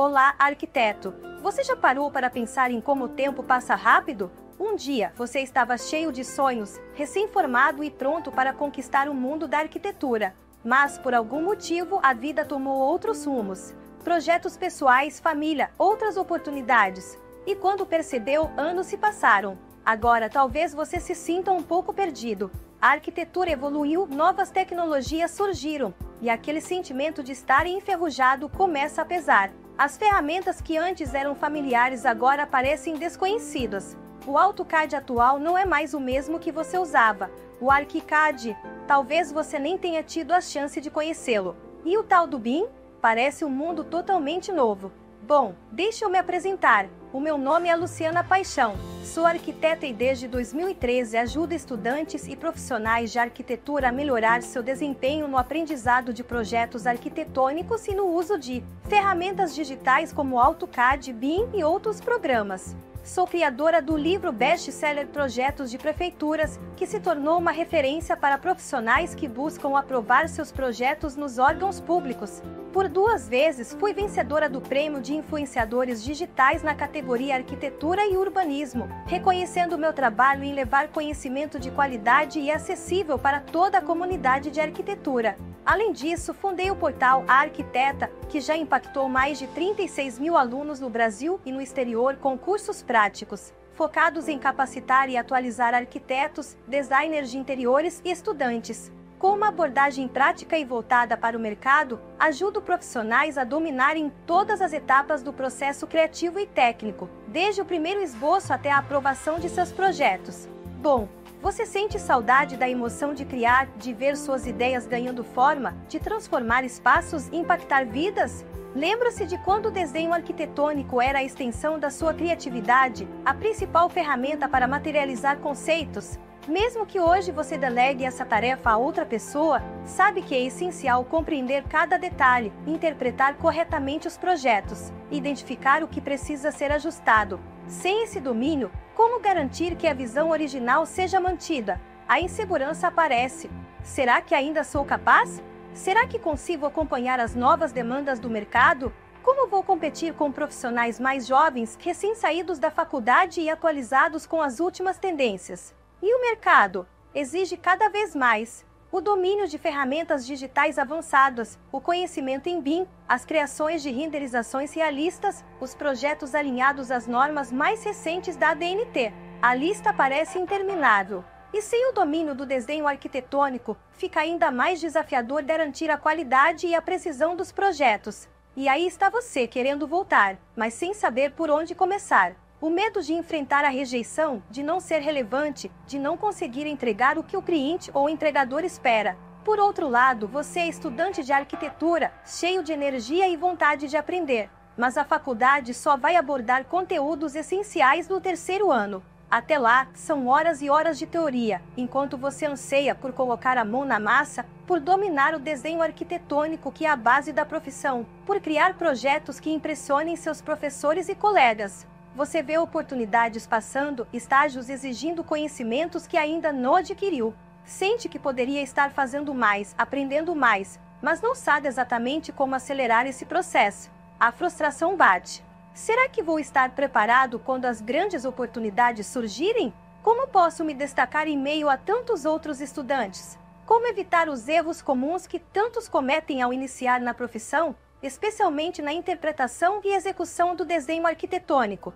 Olá, arquiteto! Você já parou para pensar em como o tempo passa rápido? Um dia, você estava cheio de sonhos, recém-formado e pronto para conquistar o mundo da arquitetura. Mas, por algum motivo, a vida tomou outros rumos. Projetos pessoais, família, outras oportunidades. E quando percebeu, anos se passaram. Agora talvez você se sinta um pouco perdido. A arquitetura evoluiu, novas tecnologias surgiram, e aquele sentimento de estar enferrujado começa a pesar. As ferramentas que antes eram familiares agora parecem desconhecidas. O AutoCAD atual não é mais o mesmo que você usava. O ArchiCAD, talvez você nem tenha tido a chance de conhecê-lo. E o tal do BIM? Parece um mundo totalmente novo. Bom, deixa eu me apresentar. O meu nome é Luciana Paixão. Sou arquiteta e desde 2013 ajudo estudantes e profissionais de arquitetura a melhorar seu desempenho no aprendizado de projetos arquitetônicos e no uso de ferramentas digitais como AutoCAD, BIM e outros programas. Sou criadora do livro best-seller Projetos de Prefeituras, que se tornou uma referência para profissionais que buscam aprovar seus projetos nos órgãos públicos. Por duas vezes fui vencedora do Prêmio de Influenciadores Digitais na categoria Arquitetura e Urbanismo, reconhecendo meu trabalho em levar conhecimento de qualidade e acessível para toda a comunidade de arquitetura. Além disso, fundei o portal A Arquiteta, que já impactou mais de 36 mil alunos no Brasil e no exterior com cursos práticos, focados em capacitar e atualizar arquitetos, designers de interiores e estudantes. Com uma abordagem prática e voltada para o mercado, ajudo profissionais a dominarem todas as etapas do processo criativo e técnico, desde o primeiro esboço até a aprovação de seus projetos. Bom, você sente saudade da emoção de criar, de ver suas ideias ganhando forma, de transformar espaços e impactar vidas? Lembra-se de quando o desenho arquitetônico era a extensão da sua criatividade, a principal ferramenta para materializar conceitos? Mesmo que hoje você delegue essa tarefa a outra pessoa, sabe que é essencial compreender cada detalhe, interpretar corretamente os projetos, identificar o que precisa ser ajustado. Sem esse domínio, como garantir que a visão original seja mantida? A insegurança aparece. Será que ainda sou capaz? Será que consigo acompanhar as novas demandas do mercado? Como vou competir com profissionais mais jovens, recém-saídos da faculdade e atualizados com as últimas tendências? E o mercado? Exige cada vez mais o domínio de ferramentas digitais avançadas, o conhecimento em BIM, as criações de renderizações realistas, os projetos alinhados às normas mais recentes da ADNT. A lista parece interminável. E sem o domínio do desenho arquitetônico, fica ainda mais desafiador garantir a qualidade e a precisão dos projetos. E aí está você querendo voltar, mas sem saber por onde começar. O medo de enfrentar a rejeição, de não ser relevante, de não conseguir entregar o que o cliente ou o entregador espera. Por outro lado, você é estudante de arquitetura, cheio de energia e vontade de aprender, mas a faculdade só vai abordar conteúdos essenciais no terceiro ano. Até lá, são horas e horas de teoria, enquanto você anseia por colocar a mão na massa, por dominar o desenho arquitetônico que é a base da profissão, por criar projetos que impressionem seus professores e colegas. Você vê oportunidades passando, estágios exigindo conhecimentos que ainda não adquiriu. Sente que poderia estar fazendo mais, aprendendo mais, mas não sabe exatamente como acelerar esse processo. A frustração bate. Será que vou estar preparado quando as grandes oportunidades surgirem? Como posso me destacar em meio a tantos outros estudantes? Como evitar os erros comuns que tantos cometem ao iniciar na profissão, especialmente na interpretação e execução do desenho arquitetônico?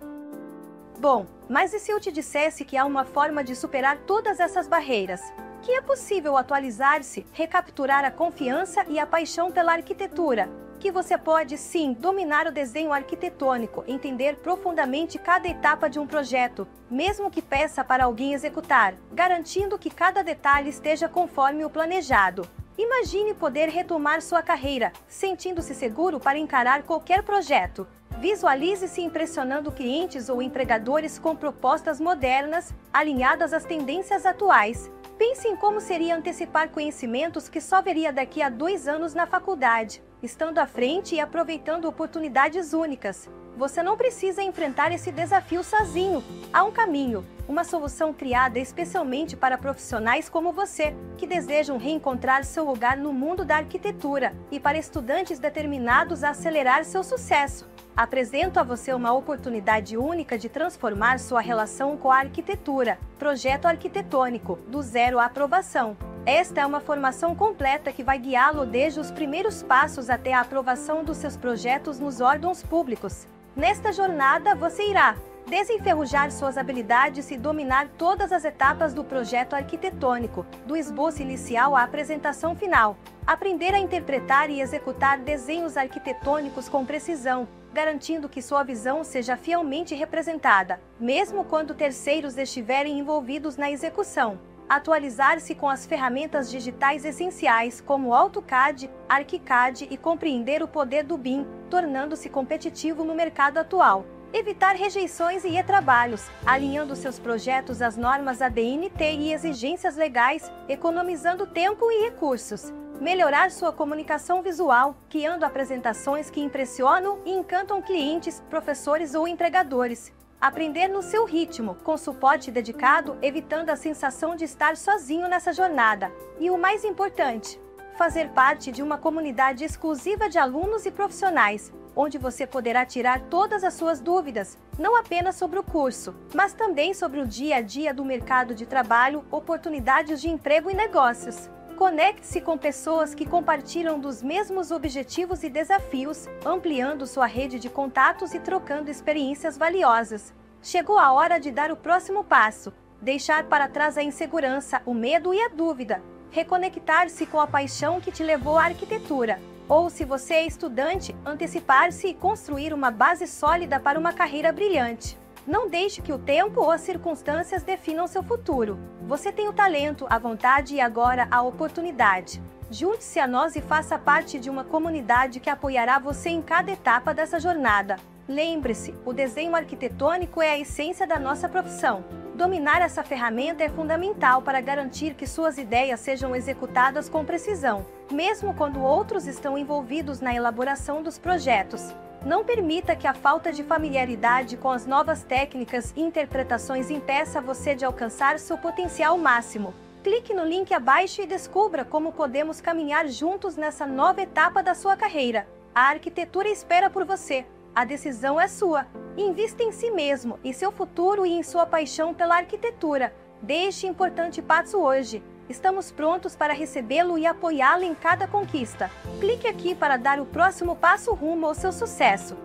Bom, mas e se eu te dissesse que há uma forma de superar todas essas barreiras? Que é possível atualizar-se, recapturar a confiança e a paixão pela arquitetura, que você pode sim dominar o desenho arquitetônico, entender profundamente cada etapa de um projeto, mesmo que peça para alguém executar, garantindo que cada detalhe esteja conforme o planejado. Imagine poder retomar sua carreira, sentindo-se seguro para encarar qualquer projeto. Visualize-se impressionando clientes ou empregadores com propostas modernas, alinhadas às tendências atuais. Pense em como seria antecipar conhecimentos que só veria daqui a dois anos na faculdade estando à frente e aproveitando oportunidades únicas. Você não precisa enfrentar esse desafio sozinho. Há um caminho, uma solução criada especialmente para profissionais como você, que desejam reencontrar seu lugar no mundo da arquitetura, e para estudantes determinados a acelerar seu sucesso. Apresento a você uma oportunidade única de transformar sua relação com a arquitetura. Projeto arquitetônico, do zero à aprovação. Esta é uma formação completa que vai guiá-lo desde os primeiros passos até a aprovação dos seus projetos nos órgãos públicos. Nesta jornada, você irá desenferrujar suas habilidades e dominar todas as etapas do projeto arquitetônico, do esboço inicial à apresentação final. Aprender a interpretar e executar desenhos arquitetônicos com precisão, garantindo que sua visão seja fielmente representada, mesmo quando terceiros estiverem envolvidos na execução atualizar-se com as ferramentas digitais essenciais como AutoCAD, ArchiCAD e compreender o poder do BIM, tornando-se competitivo no mercado atual. Evitar rejeições e retrabalhos, alinhando seus projetos às normas ADNT e exigências legais, economizando tempo e recursos. Melhorar sua comunicação visual, criando apresentações que impressionam e encantam clientes, professores ou entregadores Aprender no seu ritmo, com suporte dedicado, evitando a sensação de estar sozinho nessa jornada. E o mais importante, fazer parte de uma comunidade exclusiva de alunos e profissionais, onde você poderá tirar todas as suas dúvidas, não apenas sobre o curso, mas também sobre o dia a dia do mercado de trabalho, oportunidades de emprego e negócios. Conecte-se com pessoas que compartilham dos mesmos objetivos e desafios, ampliando sua rede de contatos e trocando experiências valiosas. Chegou a hora de dar o próximo passo, deixar para trás a insegurança, o medo e a dúvida, reconectar-se com a paixão que te levou à arquitetura. Ou, se você é estudante, antecipar-se e construir uma base sólida para uma carreira brilhante. Não deixe que o tempo ou as circunstâncias definam seu futuro. Você tem o talento, a vontade e agora a oportunidade. Junte-se a nós e faça parte de uma comunidade que apoiará você em cada etapa dessa jornada. Lembre-se, o desenho arquitetônico é a essência da nossa profissão. Dominar essa ferramenta é fundamental para garantir que suas ideias sejam executadas com precisão, mesmo quando outros estão envolvidos na elaboração dos projetos. Não permita que a falta de familiaridade com as novas técnicas e interpretações impeça você de alcançar seu potencial máximo. Clique no link abaixo e descubra como podemos caminhar juntos nessa nova etapa da sua carreira. A arquitetura espera por você. A decisão é sua. Invista em si mesmo, em seu futuro e em sua paixão pela arquitetura. Deixe importante passo hoje. Estamos prontos para recebê-lo e apoiá-lo em cada conquista. Clique aqui para dar o próximo passo rumo ao seu sucesso.